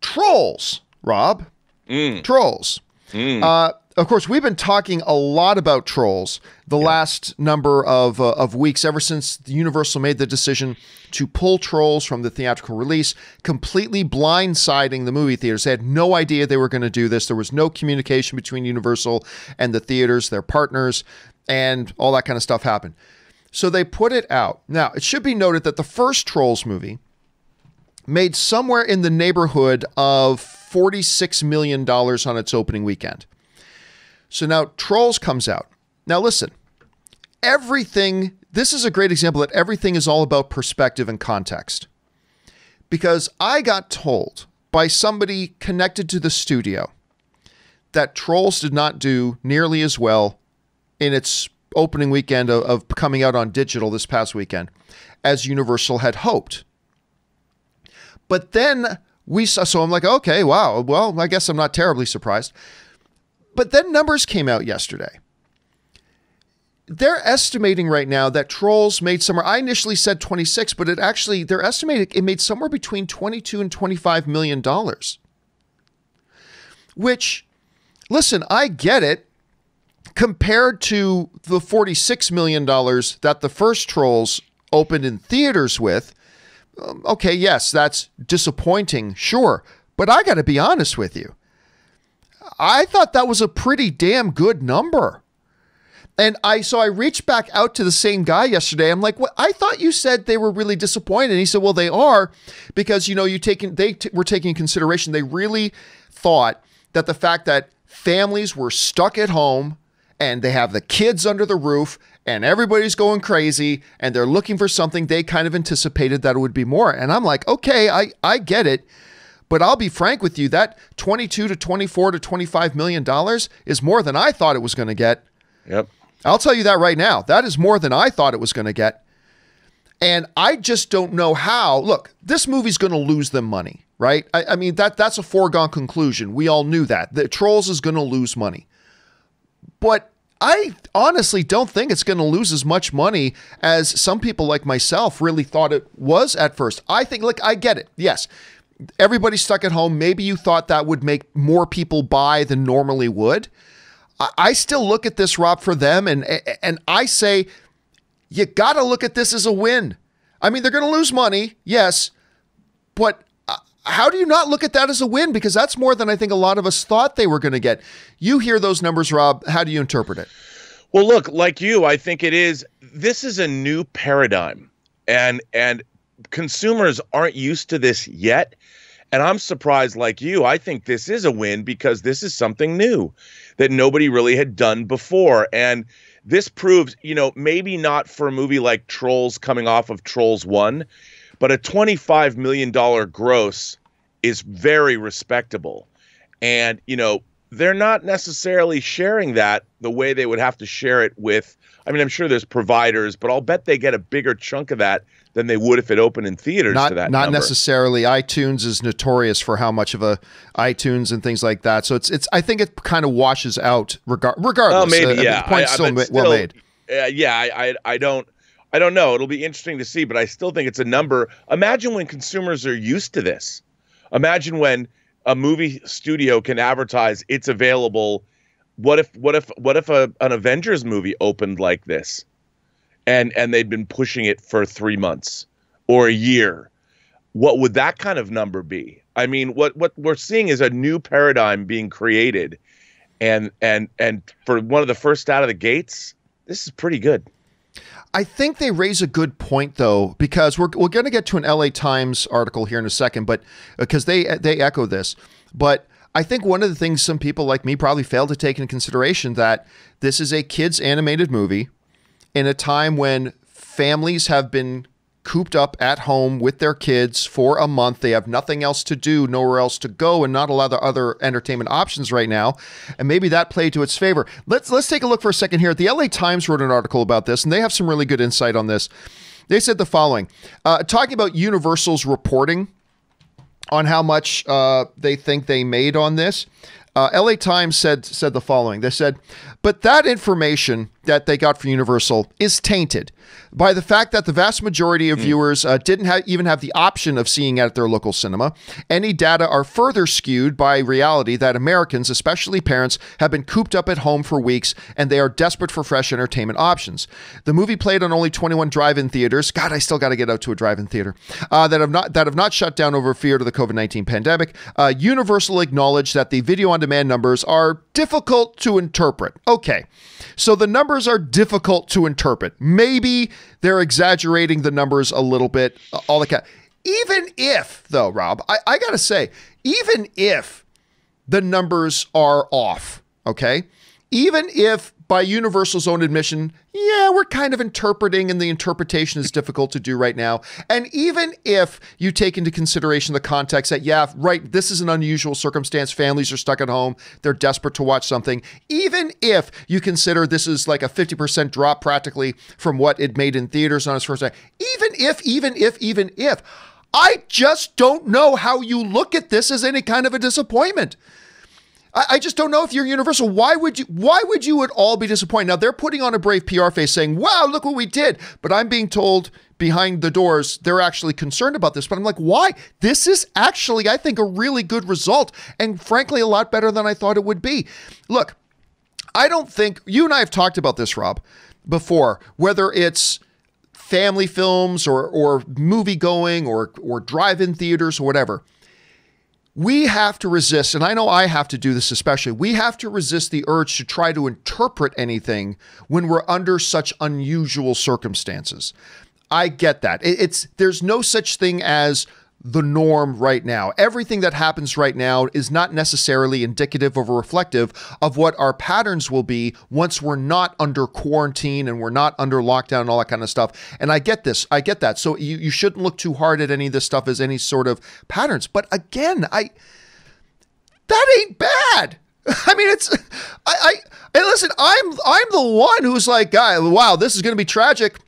Trolls, Rob. Mm. Trolls. Uh, of course, we've been talking a lot about trolls the last number of uh, of weeks, ever since Universal made the decision to pull trolls from the theatrical release, completely blindsiding the movie theaters. They had no idea they were going to do this. There was no communication between Universal and the theaters, their partners, and all that kind of stuff happened. So they put it out. Now, it should be noted that the first Trolls movie made somewhere in the neighborhood of $46 million on its opening weekend. So now Trolls comes out. Now listen, everything, this is a great example that everything is all about perspective and context. Because I got told by somebody connected to the studio that Trolls did not do nearly as well in its opening weekend of, of coming out on digital this past weekend as Universal had hoped. But then we saw, so I'm like, okay, wow, well, I guess I'm not terribly surprised. But then numbers came out yesterday. They're estimating right now that Trolls made somewhere. I initially said 26, but it actually they're estimating it made somewhere between 22 and 25 million dollars. Which, listen, I get it. Compared to the 46 million dollars that the first Trolls opened in theaters with, um, okay, yes, that's disappointing, sure. But I got to be honest with you. I thought that was a pretty damn good number. And I so I reached back out to the same guy yesterday. I'm like, "What? I thought you said they were really disappointed." And he said, "Well, they are because you know you taking they t- were taking consideration. They really thought that the fact that families were stuck at home and they have the kids under the roof and everybody's going crazy and they're looking for something they kind of anticipated that it would be more." And I'm like, "Okay, I I get it." But I'll be frank with you, that 22 to 24 to 25 million dollars is more than I thought it was going to get. Yep. I'll tell you that right now. That is more than I thought it was going to get. And I just don't know how. Look, this movie's going to lose them money, right? I, I mean, that that's a foregone conclusion. We all knew that. The Trolls is going to lose money. But I honestly don't think it's going to lose as much money as some people like myself really thought it was at first. I think, look, I get it. Yes, everybody's stuck at home. Maybe you thought that would make more people buy than normally would. I, still look at this, Rob, for them, and and I say you got to look at this as a win. I mean, they're going to lose money, yes, but how do you not look at that as a win? Because that's more than I think a lot of us thought they were going to get. You hear those numbers, Rob. How do you interpret it? Well, look, like you, I think it is. This is a new paradigm, and and consumers aren't used to this yet. And I'm surprised, like you. I think this is a win because this is something new that nobody really had done before, and this proves, you know, maybe not for a movie like Trolls coming off of Trolls One, but a 25 million dollar gross is very respectable, and you know they're not necessarily sharing that the way they would have to share it with. I mean, I'm sure there's providers, but I'll bet they get a bigger chunk of that than they would if it opened in theaters. Not to that not number. necessarily. iTunes is notorious for how much of a iTunes and things like that. So it's it's. I think it kind of washes out regard regardless. Oh, maybe Uh, yeah. The point's I- still, well made. Uh, yeah, I, I I don't I don't know. It'll be interesting to see, but I still think it's a number. Imagine when consumers are used to this. Imagine when a movie studio can advertise it's available. What if what if what if a, an Avengers movie opened like this, and and they'd been pushing it for three months or a year? What would that kind of number be? I mean, what what we're seeing is a new paradigm being created, and and and for one of the first out of the gates, this is pretty good. I think they raise a good point though, because we're we're going to get to an LA Times article here in a second, but uh, because they they echo this, but I think one of the things some people like me probably fail to take into consideration that this is a kids animated movie in a time when families have been cooped up at home with their kids for a month. They have nothing else to do, nowhere else to go, and not a lot of other entertainment options right now. And maybe that played to its favor. Let's let's take a look for a second here. The LA Times wrote an article about this, and they have some really good insight on this. They said the following, uh, talking about Universal's reporting on how much uh, they think they made on this. Uh, LA Times said said the following. They said, "But that information that they got from Universal is tainted by the fact that the vast majority of viewers uh, didn't have, even have the option of seeing it at their local cinema. Any data are further skewed by reality that Americans, especially parents, have been cooped up at home for weeks and they are desperate for fresh entertainment options. The movie played on only 21 drive-in theaters. God, I still got to get out to a drive-in theater uh, that have not that have not shut down over fear of the COVID-19 pandemic. Uh, Universal acknowledged that the video-on-demand numbers are difficult to interpret. Okay, so the numbers are difficult to interpret. Maybe they're exaggerating the numbers a little bit. All the ca- even if though, Rob, I, I gotta say, even if the numbers are off, okay, even if by Universal's own admission, yeah, we're kind of interpreting and the interpretation is difficult to do right now. And even if you take into consideration the context that, yeah, right, this is an unusual circumstance, families are stuck at home, they're desperate to watch something, even if you consider this is like a 50% drop practically from what it made in theaters on its first day, even if, even if, even if, I just don't know how you look at this as any kind of a disappointment. I, I just don't know if you're Universal. Why would you? Why would you at all be disappointed? Now they're putting on a brave PR face, saying, "Wow, look what we did." But I'm being told behind the doors they're actually concerned about this. But I'm like, why? This is actually, I think, a really good result, and frankly, a lot better than I thought it would be. Look, I don't think you and I have talked about this, Rob, before. Whether it's family films or or movie going or or drive-in theaters or whatever we have to resist, and I know I have to do this especially, we have to resist the urge to try to interpret anything when we're under such unusual circumstances. I get that. It's there's no such thing as the norm right now. Everything that happens right now is not necessarily indicative or reflective of what our patterns will be once we're not under quarantine and we're not under lockdown and all that kind of stuff. And I get this. I get that. So you, you shouldn't look too hard at any of this stuff as any sort of patterns. But again, I that ain't bad. I mean, it's I, I and listen, I'm I'm the one who's like, guy, wow, this is going to be tragic.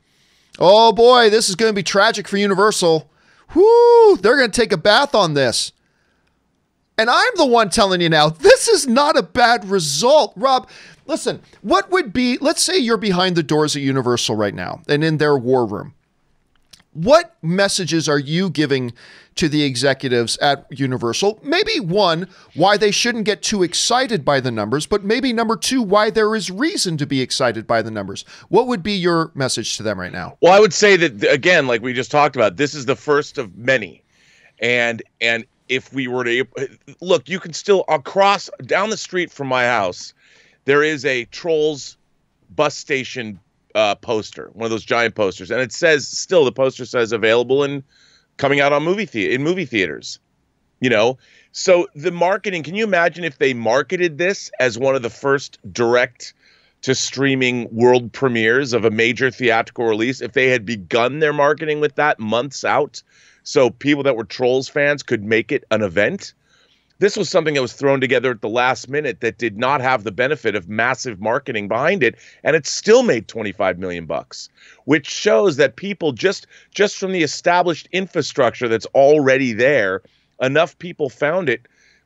Oh boy, this is going to be tragic for Universal. Whoo, they're going to take a bath on this. And I'm the one telling you now, this is not a bad result. Rob, listen, what would be, let's say you're behind the doors at Universal right now and in their war room. What messages are you giving to the executives at Universal? Maybe one, why they shouldn't get too excited by the numbers, but maybe number two, why there is reason to be excited by the numbers. What would be your message to them right now? Well, I would say that again, like we just talked about, this is the first of many, and and if we were to look, you can still across down the street from my house, there is a Trolls bus station uh, poster, one of those giant posters, and it says still the poster says available and coming out on movie the- in movie theaters. You know, so the marketing. Can you imagine if they marketed this as one of the first direct to streaming world premieres of a major theatrical release? If they had begun their marketing with that months out, so people that were Trolls fans could make it an event. This was something that was thrown together at the last minute that did not have the benefit of massive marketing behind it, and it still made 25 million bucks, which shows that people just just from the established infrastructure that's already there, enough people found it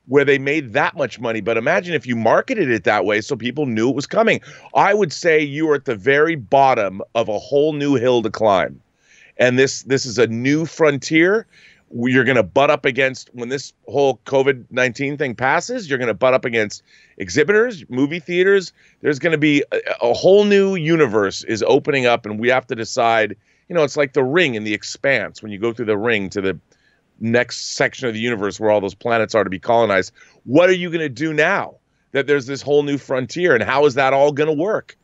where they made that much money. But imagine if you marketed it that way so people knew it was coming. I would say you are at the very bottom of a whole new hill to climb. And this this is a new frontier. You're going to butt up against when this whole COVID 19 thing passes, you're going to butt up against exhibitors, movie theaters. There's going to be a, a whole new universe is opening up, and we have to decide. You know, it's like the ring in the expanse when you go through the ring to the next section of the universe where all those planets are to be colonized. What are you going to do now that there's this whole new frontier, and how is that all going to work?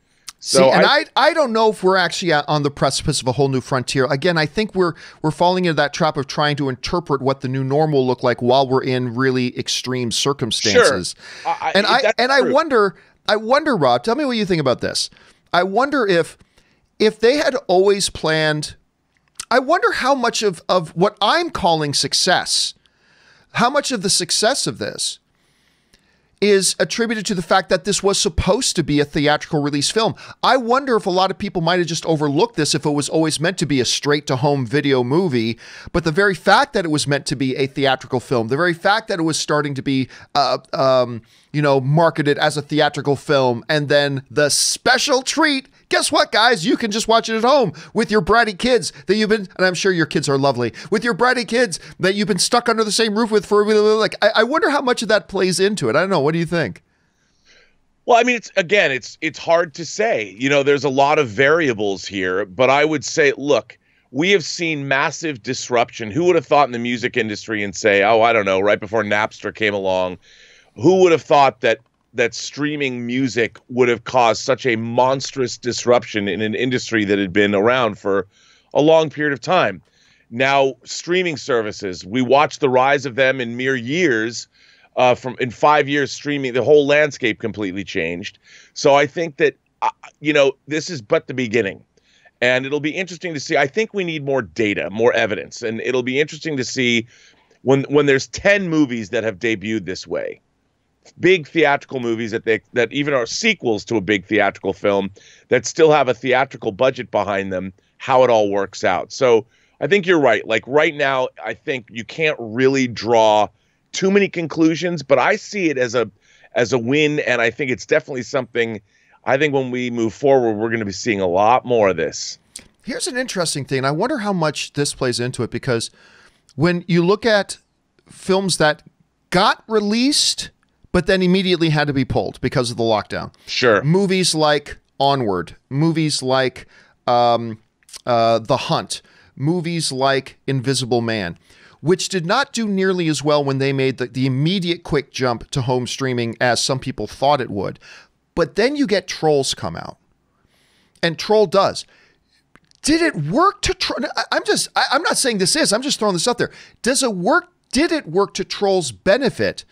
See, and I, I don't know if we're actually uh, on the precipice of a whole new frontier. Again, I think we're we're falling into that trap of trying to interpret what the new normal will look like while we're in really extreme circumstances. Sure. I- and I and I wonder, I wonder, Rob, tell me what you think about this. I wonder if if they had always planned. I wonder how much of of what I'm calling success, how much of the success of this is attributed to the fact that this was supposed to be a theatrical release film. I wonder if a lot of people might have just overlooked this if it was always meant to be a straight to home video movie. But the very fact that it was meant to be a theatrical film, the very fact that it was starting to be, uh, um, you know, marketed as a theatrical film, and then the special treat guess what, guys? You can just watch it at home with your bratty kids that you've been, and I'm sure your kids are lovely, with your bratty kids that you've been stuck under the same roof with for like. I, I wonder how much of that plays into it. I don't know. What do you think? Well, I mean, it's again, it's it's hard to say. You know, there's a lot of variables here, but I would say, look, we have seen massive disruption. Who would have thought in the music industry and say, oh, I don't know, right before Napster came along, who would have thought that that streaming music would have caused such a monstrous disruption in an industry that had been around for a long period of time? Now, streaming services, we watched the rise of them in mere years. Uh, from in five years, streaming the whole landscape completely changed. So I think that uh, you know this is but the beginning and it'll be interesting to see. I think we need more data, more evidence, and it'll be interesting to see when when there's ten movies that have debuted this way, big theatrical movies that they that even are sequels to a big theatrical film that still have a theatrical budget behind them. How it all works out. So I think you're right. Like right now, I think you can't really draw too many conclusions, but I see it as a as a win, and I think it's definitely something I think when we move forward, we're going to be seeing a lot more of this. Here's an interesting thing. I wonder how much this plays into it because when you look at films that got released but then immediately had to be pulled because of the lockdown. Sure. Movies like Onward, movies like um, uh, The Hunt, movies like Invisible Man, which did not do nearly as well when they made the, the immediate quick jump to home streaming as some people thought it would. But then you get Trolls come out, and Troll does. Did it work to? Tro- I'm just. I, I'm not saying this is. I'm just throwing this out there. Does it work? Did it work to Trolls' benefit?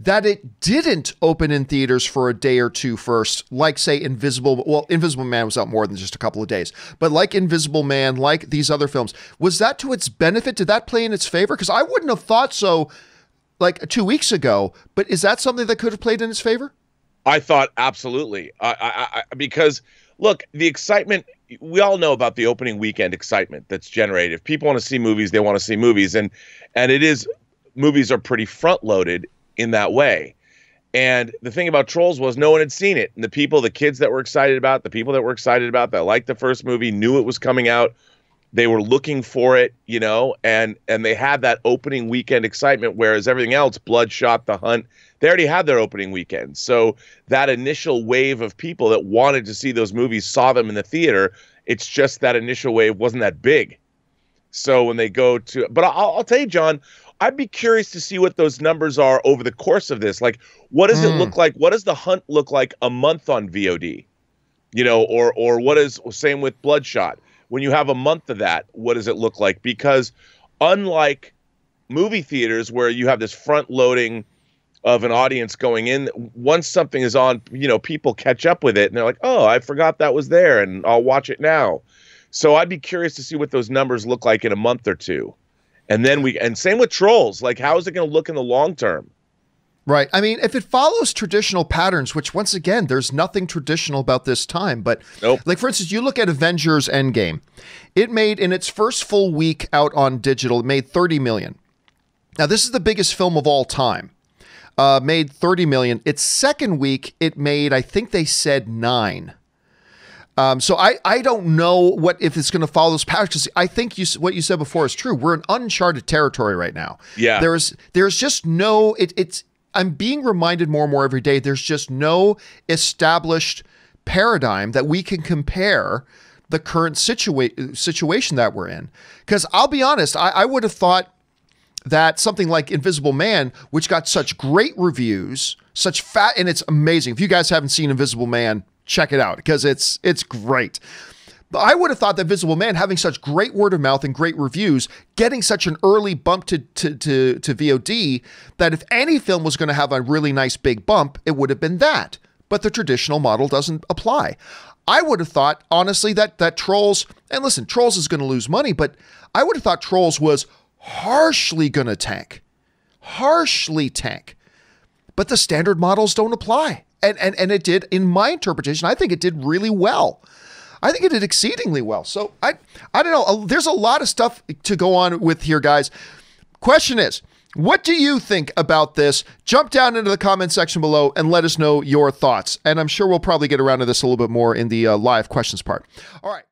That it didn't open in theaters for a day or two first, like say Invisible. Well, Invisible Man was out more than just a couple of days, but like Invisible Man, like these other films, was that to its benefit? Did that play in its favor? Because I wouldn't have thought so, like two weeks ago. But is that something that could have played in its favor? I thought absolutely, I, I, I, because look, the excitement. We all know about the opening weekend excitement that's generated. If people want to see movies, they want to see movies, and and it is movies are pretty front loaded in that way. And the thing about Trolls was no one had seen it, and the people, the kids that were excited about, the people that were excited about that liked the first movie, knew it was coming out. They were looking for it, you know, and and they had that opening weekend excitement. Whereas everything else, Bloodshot, The Hunt, they already had their opening weekend. So that initial wave of people that wanted to see those movies saw them in the theater. It's just that initial wave wasn't that big. So when they go to, but I'll, I'll tell you, John, I'd be curious to see what those numbers are over the course of this. Like, what does mm. it look hmm. like? What does the hunt look like a month on VOD? You know, or or what is same with Bloodshot? When you have a month of that, what does it look like? Because unlike movie theaters where you have this front loading of an audience going in once something is on you know people catch up with it and they're like oh i forgot that was there and i'll watch it now so i'd be curious to see what those numbers look like in a month or two and then we and same with trolls like how is it going to look in the long term Right. I mean, if it follows traditional patterns, which once again, there's nothing traditional about this time, but nope. like for instance, you look at Avengers Endgame. It made in its first full week out on digital, it made 30 million. Now, this is the biggest film of all time uh, made 30 million. Its second week, it made, I think they said nine. Um, so I, I don't know what if it's going to follow those patterns. Because I think you what you said before is true. We're in uncharted territory right now. Yeah. There's there's just no it, it's I'm being reminded more and more every day. There's just no established paradigm that we can compare the current situa- situation that we're in. Because I'll be honest, I, I would have thought that something like Invisible Man, which got such great reviews, such fat, and it's amazing. If you guys haven't seen Invisible Man, check it out because it's it's great. But I would have thought that Visible Man, having such great word of mouth and great reviews, getting such an early bump to, to, to, to VOD, that if any film was going to have a really nice big bump, it would have been that. But the traditional model doesn't apply. I would have thought, honestly, that that Trolls, and listen, Trolls is going to lose money, but I would have thought Trolls was harshly going to tank, harshly tank. But the standard models don't apply. And, and, and it did, in my interpretation, I think it did really well. I think it did exceedingly well. So I, I don't know. There's a lot of stuff to go on with here, guys. Question is, What do you think about this? Jump down into the comment section below and let us know your thoughts. And I'm sure we'll probably get around to this a little bit more in the uh, live questions part. All right.